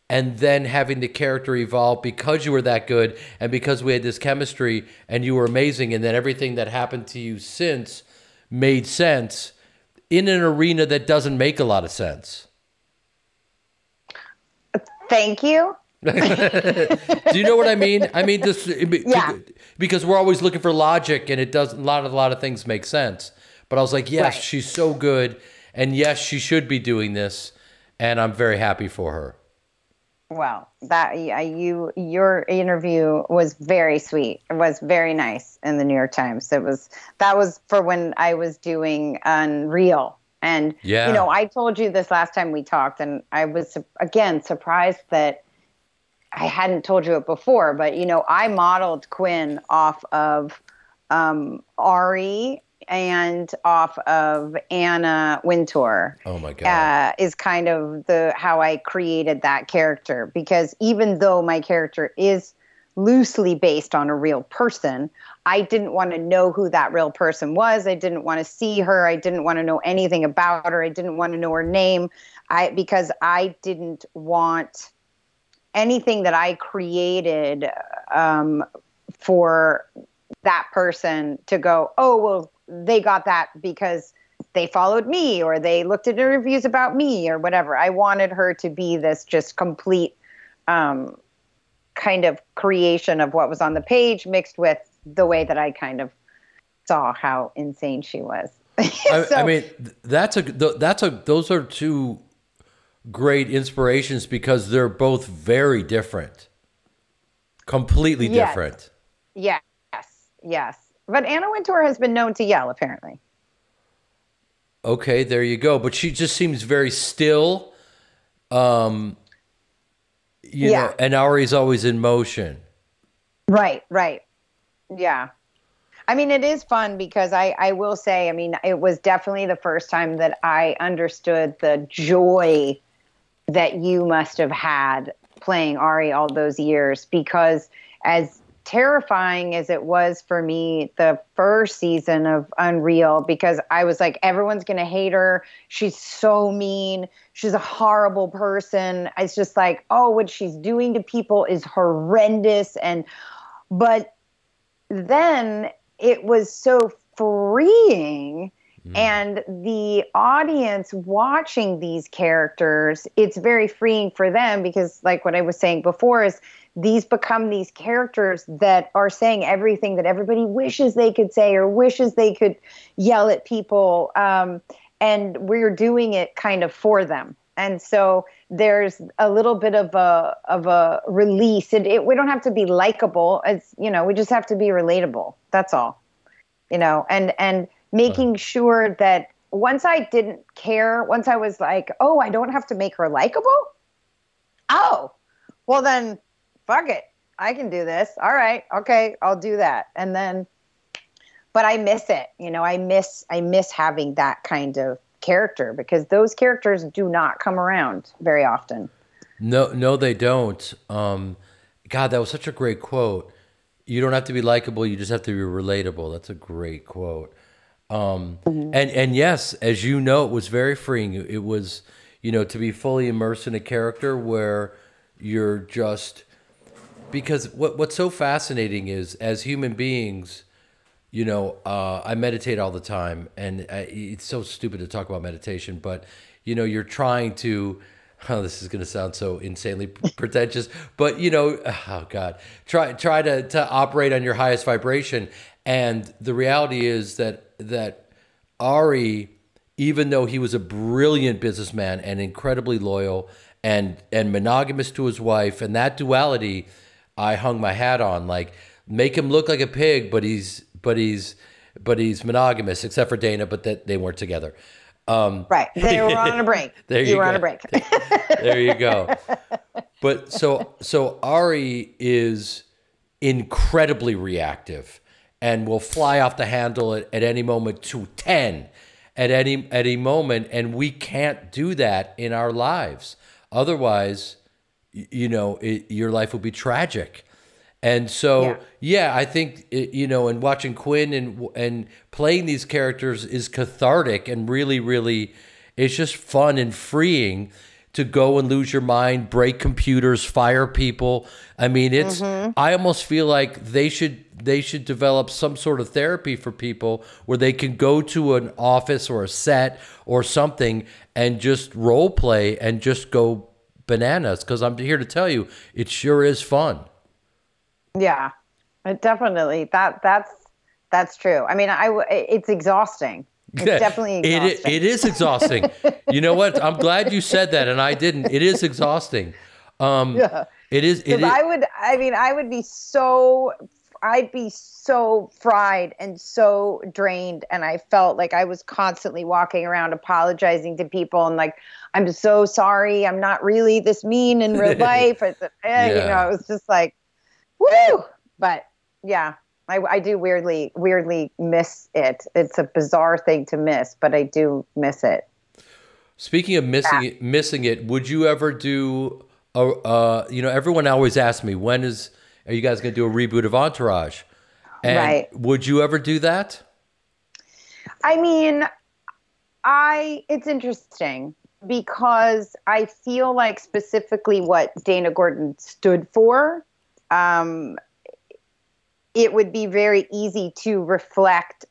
and then having the character evolve because you were that good and because we had this chemistry and you were amazing and then everything that happened to you since made sense in an arena that doesn't make a lot of sense. Thank you. [laughs] Do you know what I mean? I mean this Yeah. because we're always looking for logic and it does a lot of a lot of things make sense. But I was like, yes, Right. she's so good and yes, she should be doing this and I'm very happy for her. Well, that you your interview was very sweet. It was very nice in the New York Times. It was that was for when I was doing Unreal. And Yeah. you know, I told you this last time we talked and I was again surprised that I hadn't told you it before, but you know, I modeled Quinn off of um, Ari and off of Anna Wintour Oh my god. uh, is kind of the how I created that character because even though my character is loosely based on a real person, I didn't want to know who that real person was. I didn't want to see her. I didn't want to know anything about her. I didn't want to know her name. I because I didn't want anything that I created um, for that person to go, oh well, they got that because they followed me or they looked at interviews about me or whatever. I wanted her to be this just complete um, kind of creation of what was on the page mixed with the way that I kind of saw how insane she was. [laughs] I, So- I mean, that's a that's a those are two great inspirations because they're both very different, completely Yes. different. yes, yes. But Anna Wintour has been known to yell, apparently. Okay, there you go. But she just seems very still. Um, you Yeah. know, and Ari's always in motion. Right, right. Yeah. I mean, it is fun because I, I will say, I mean, it was definitely the first time that I understood the joy that you must have had playing Ari all those years because as terrifying as it was for me the first season of Unreal because I was like everyone's going to hate her. She's so mean. She's a horrible person. It's just like oh what she's doing to people is horrendous. And but then it was so freeing and the audience watching these characters it's very freeing for them because like what i was saying before is these become these characters that are saying everything that everybody wishes they could say or wishes they could yell at people um, and we're doing it kind of for them. And so there's a little bit of a of a release. It, it we don't have to be likable. As you know we just have to be relatable. That's all. You know and and making sure that once i didn't care once i was like oh i don't have to make her likable? Oh well then fuck it. I can do this. All right. Okay i'll do that. And then but i miss it. You know i miss i miss having that kind of character because those characters do not come around very often. No, no, they don't. Um, God, that was such a great quote. You don't have to be likable; you just have to be relatable. That's a great quote. Um, And and yes, as you know, it was very freeing. It was, you know, to be fully immersed in a character where you're just because what what's so fascinating is as human beings, you know, uh, I meditate all the time, and I, it's so stupid to talk about meditation, but you know, you're trying to. [laughs] Oh, this is going to sound so insanely [laughs] pretentious, but you know, oh god, try try to to operate on your highest vibration, and the reality is that that Ari, even though he was a brilliant businessman and incredibly loyal and and monogamous to his wife, and that duality, I hung my hat on. Like, make him look like a pig, but he's but he's but he's monogamous, except for Dana, but that they weren't together. Um, Right. They were on a break. [laughs] There you, you were on a break. there you go. But so so Ari is incredibly reactive and will fly off the handle at, at any moment to 10 at any at any moment and we can't do that in our lives. Otherwise, you know, it, your life will be tragic. And so, Yeah. yeah, I think it, you know, and watching Quinn and and playing these characters is cathartic and really, really, it's just fun and freeing to go and lose your mind, break computers, fire people. I mean, it's. Mm-hmm. I almost feel like they should they should develop some sort of therapy for people where they can go to an office or a set or something and just role play and just go bananas. Because I'm here to tell you, it sure is fun. yeah. It definitely that that's that's true. I mean, I it's exhausting. [laughs] It's definitely It exhausting. it is exhausting. you know what? I'm glad you said that, and I didn't. It is exhausting. Um, Yeah. It is. It is I would, I mean, I would be so, I'd be so fried and so drained. And I felt like I was constantly walking around apologizing to people and like, I'm so sorry. I'm not really this mean in real [laughs] life. It's, eh, You know, it was just like, woo. But yeah, I, I do weirdly, weirdly miss it. It's a bizarre thing to miss, but I do miss it. Speaking of missing it, missing it, would you ever do a? Uh, you know, everyone always asks me when is are you guys going to do a reboot of Entourage? And Right. Would you ever do that? I mean, I it's interesting because I feel like specifically what Dana Gordon stood for, um, it would be very easy to reflect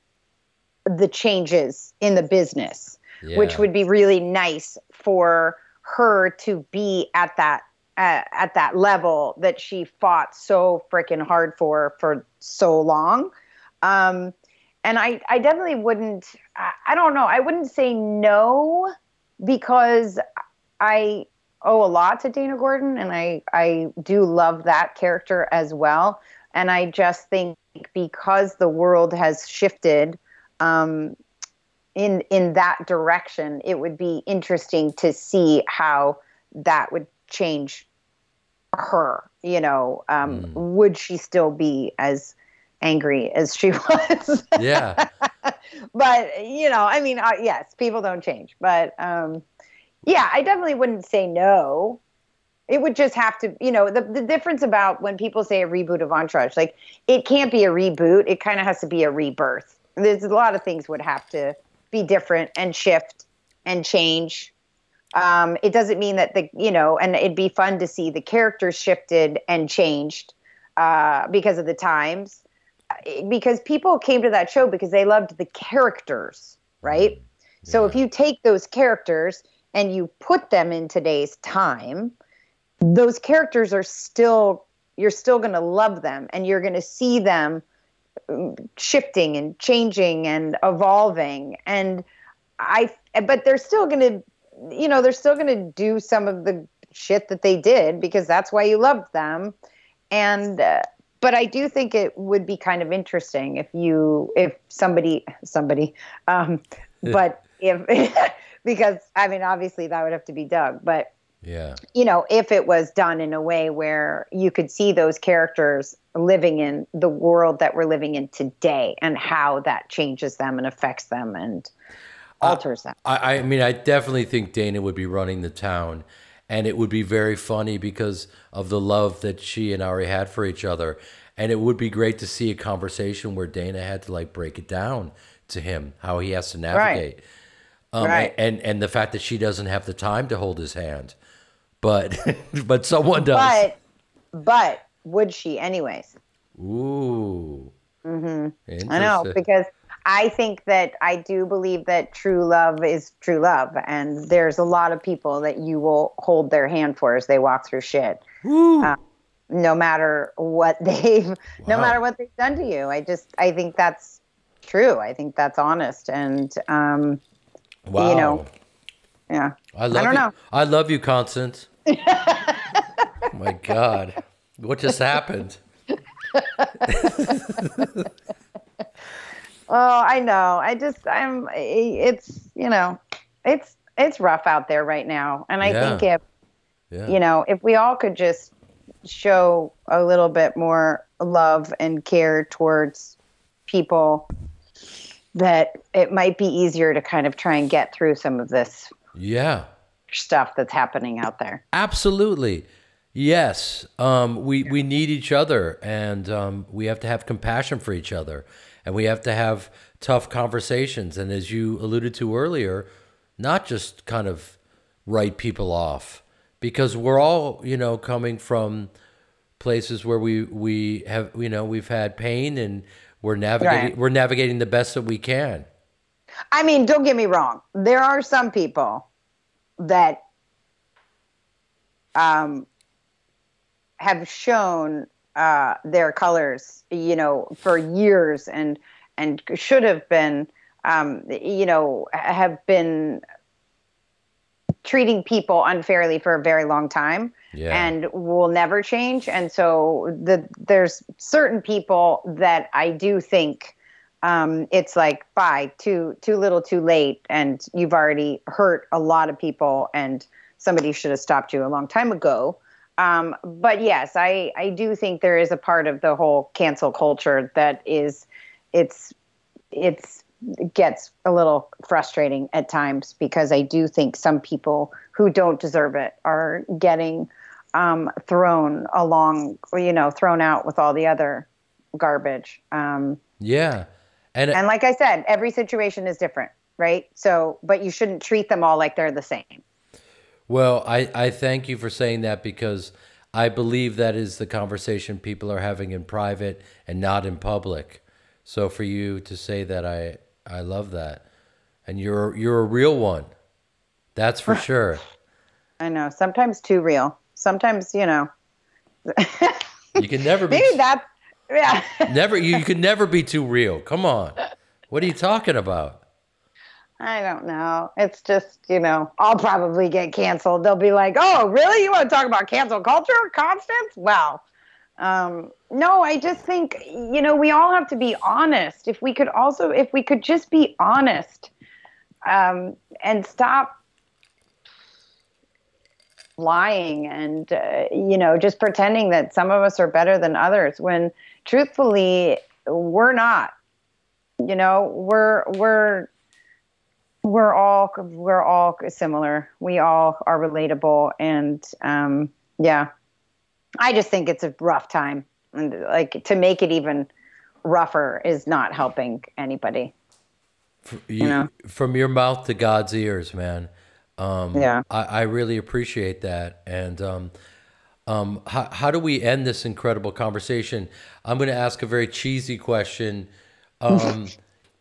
the changes in the business, which would be really nice for her to be at that uh, at that level that she fought so freaking hard for for so long. Um, and I, I definitely wouldn't I, I don't know. I wouldn't say no because i owe a lot to dana gordon and i i do love that character as well and i just think because the world has shifted um, in in that direction it would be interesting to see how that would change her you know um, would she still be as angry as she [laughs] was? Yeah. [laughs] but you know i mean uh, yes people don't change. But um yeah i definitely wouldn't say no it would just have to you know the, the difference about when people say a reboot of entourage like it can't be a reboot. It kind of has to be a rebirth. There's a lot of things would have to be different and shift and change. Um, it doesn't mean that the you know and it'd be fun to see the characters shifted and changed uh, because of the times. Because people came to that show because they loved the characters, right? So if you take those characters and you put them in today's time, those characters are still you're still going to love them and you're going to see them shifting and changing and evolving. And I but they're still going to you know, they're still going to do some of the shit that they did because that's why you loved them. And uh, but I do think it would be kind of interesting if you if somebody somebody um but if [laughs] because I mean obviously that would have to be Doug but Yeah. you know if it was done in a way where you could see those characters living in the world that we're living in today and how that changes them and affects them and alters them I, I mean, I definitely think Dana would be running the town, and it would be very funny because of the love that she and Ari had for each other. And it would be great to see a conversation where Dana had to like break it down to him how he has to navigate, um, Right. and and the fact that she doesn't have the time to hold his hand, but [laughs] but someone does. but but would she, anyways? Ooh. Mm-hmm. I know because I think that I do believe that true love is true love, and there's a lot of people that you will hold their hand for as they walk through shit. Uh, no matter what [laughs] they've, no matter what they've done to you. I just, I think that's true. I think that's honest, and um, Wow. know, yeah. I love don't you. know. I love you, Constance. [laughs] oh My God. What just happened? [laughs] Oh, I know. I just, I'm. It's you know, it's it's rough out there right now, and I Yeah. think if Yeah. you know, if we all could just show a little bit more love and care towards people, that it might be easier to kind of try and get through some of this yeah. stuff that's happening out there. Absolutely. Yes. Um, we, we need each other and um, we have to have compassion for each other and we have to have tough conversations. And as you alluded to earlier, not just kind of write people off because we're all, you know, coming from places where we, we have, you know, we've had pain and we're navigating, Right. we're navigating the best that we can. I mean, don't get me wrong. There are some people that um, have shown uh, their colors, you know, for years and and should have been, um, you know, have been treating people unfairly for a very long time Yeah. and will never change. And so the there's certain people that I do think um, it's like bye too too little too late and you've already hurt a lot of people and somebody should have stopped you a long time ago um, but yes I, I do think there is a part of the whole cancel culture that is it's it's it gets a little frustrating at times because I do think some people who don't deserve it are getting um, thrown along, you know, thrown out with all the other garbage. Um, Yeah. And, and like I said, every situation is different, right? So, but you shouldn't treat them all like they're the same. Well, I, I thank you for saying that because I believe that is the conversation people are having in private and not in public. So for you to say that, I I love that, and you're you're a real one. That's for [laughs] sure. I know. Sometimes too real. Sometimes, you know, You can never [laughs] be maybe that's yeah. never you, you [laughs] can never be too real. Come on, what are you talking about? I don't know. It's just, you know, I'll probably get canceled. They'll be like, oh, really? You want to talk about cancel culture, Constance? Well, um, no, I just think, you know, we all have to be honest. If we could also, if we could just be honest um, and stop lying and, uh, you know, just pretending that some of us are better than others when truthfully, we're not. You know, we're, we're, we're all we're all similar. We all are relatable, and um, yeah, I just think it's a rough time, and like to make it even rougher is not helping anity. You, know? From your mouth to God's ears, man. Um, Yeah. I, I really appreciate that. And um, um, how, how do we end this incredible conversation? I'm going to ask a very cheesy question. [laughs] Um,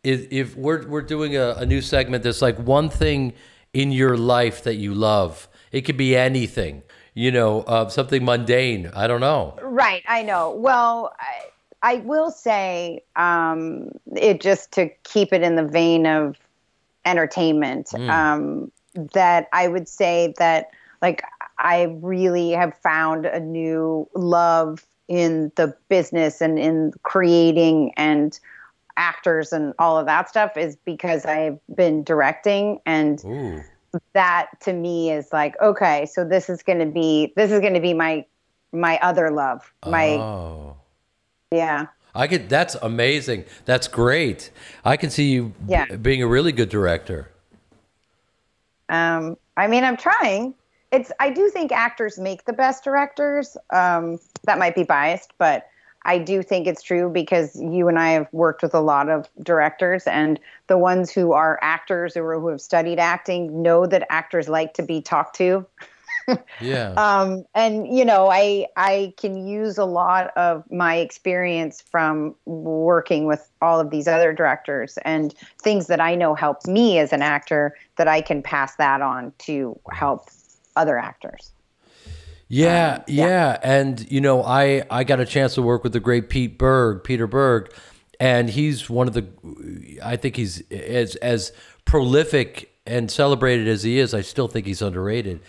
if, if we're, we're doing a, a new segment, there's like one thing in your life that you love. It could be anything, you know, uh, something mundane. I don't know. Right, I know. Well, I, I will say um, it just to keep it in the vein of entertainment. Um, that I would say that like I really have found a new love in the business and in creating and actors and all of that stuff is because I've been directing and Ooh. that to me is like okay so this is going to be this is going to be my my other love my Oh. yeah I could. That's amazing. That's great. I can see you Yeah. b- being a really good director. Um i mean i'm trying. It's i do think actors make the best directors. Um that might be biased but i do think it's true because you and i have worked with a lot of directors and the ones who are actors or who have studied acting know that actors like to be talked to [laughs] Yeah. [laughs] um, and you know, I I can use a lot of my experience from working with all of these other directors and things that I know helped me as an actor that I can pass that on to help other actors. Yeah, yeah, and you know, I I got a chance to work with the great Pete Berg, Peter Berg, and he's one of the. I think he's as as prolific and celebrated as he is. I still think he's underrated.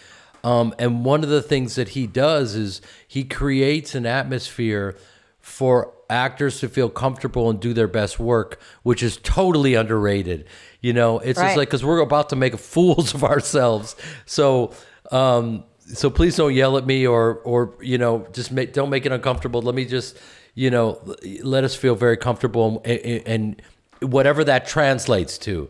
Um, and one of the things that he does is he creates an atmosphere for actors to feel comfortable and do their best work, which is totally underrated. You know, it's just like because we're about to make [laughs] fools of ourselves. So, um, so please don't yell at me or or you know just make don't make it uncomfortable. Let me just you know let us feel very comfortable and, and whatever that translates to.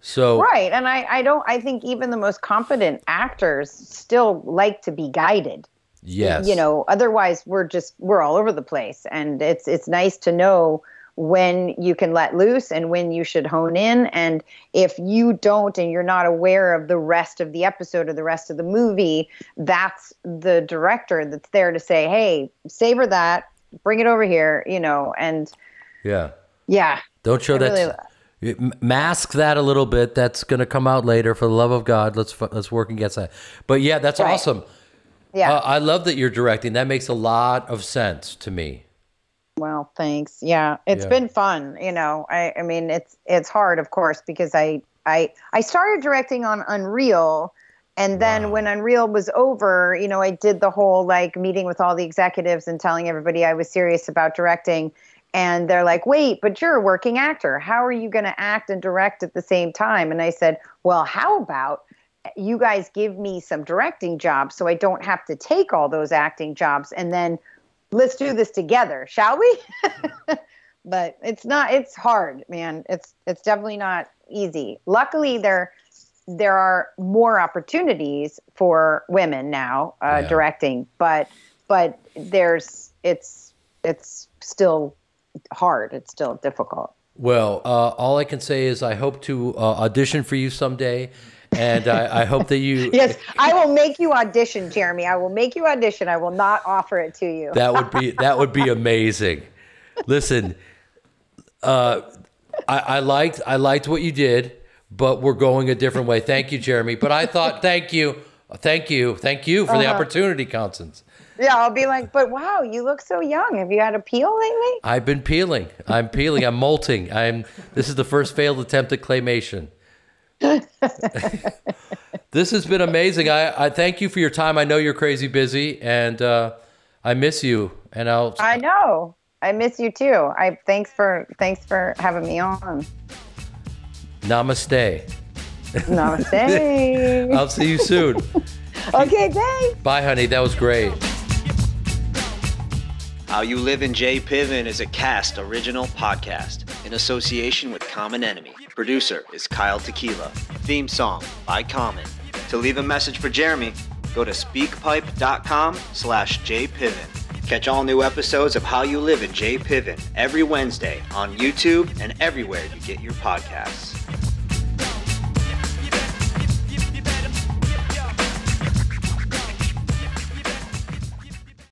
So Right. And I, I don't I think even the most competent actors still like to be guided. yes, You know, otherwise we're just we're all over the place. And it's it's nice to know when you can let loose and when you should hone in. And if you don't and you're not aware of the rest of the episode or the rest of the movie, that's the director that's there to say, Hey, savor that, bring it over here, you know, and yeah. yeah. Don't show I that. really- mask that a little bit. That's going to come out later. For the love of God, let's let's work against that. But yeah, that's Right. awesome. Yeah. Uh, I love that you're directing. That makes a lot of sense to me. Well, thanks. Yeah, it's Yeah. been fun. You know, I, I mean, it's it's hard, of course, because I I I started directing on Unreal, and then when Unreal was over, you know, I did the whole like meeting with all the executives and telling everybody I was serious about directing. And they're like, wait, but you're a working actor. How are you going to act and direct at the same time? And I said, well, how about you guys give me some directing jobs so I don't have to take all those acting jobs and then let's do this together, shall we? [laughs] but it's not it's hard, man. It's it's definitely not easy. Luckily there there are more opportunities for women now uh, Yeah. directing, but but there's it's it's still hard. It's still difficult. Well, uh, all I can say is I hope to uh, audition for you someday, and I, I hope that you. [laughs] Yes, I will make you audition, Jeremy. I will make you audition. I will not offer it to you. That would be that would be amazing. Listen, uh, I, I liked I liked what you did, but we're going a different way. Thank you, Jeremy. But I thought, thank you, thank you, thank you for the Uh-huh. opportunity, Constance. Yeah, I'll be like, but wow, you look so young. Have you had a peel lately? I've been peeling. I'm peeling. I'm molting. I'm. This is the first failed attempt at claymation. [laughs] this has been amazing. I, I thank you for your time. I know you're crazy busy, and uh, I miss you. And I'll. I know. I miss you too. I thanks for thanks for having me on. Namaste. Namaste. [laughs] I'll see you soon. [laughs] okay, thanks. Bye, honey. That was great. How U Livin J Piven is a cast original podcast in association with Common Enemy. Producer is Kyle Tequila. Theme song by Common. To leave a message for Jeremy, go to speakpipe.com slash jpiven. Catch all new episodes of How U Livin J Piven every Wednesday on YouTube and everywhere you get your podcasts.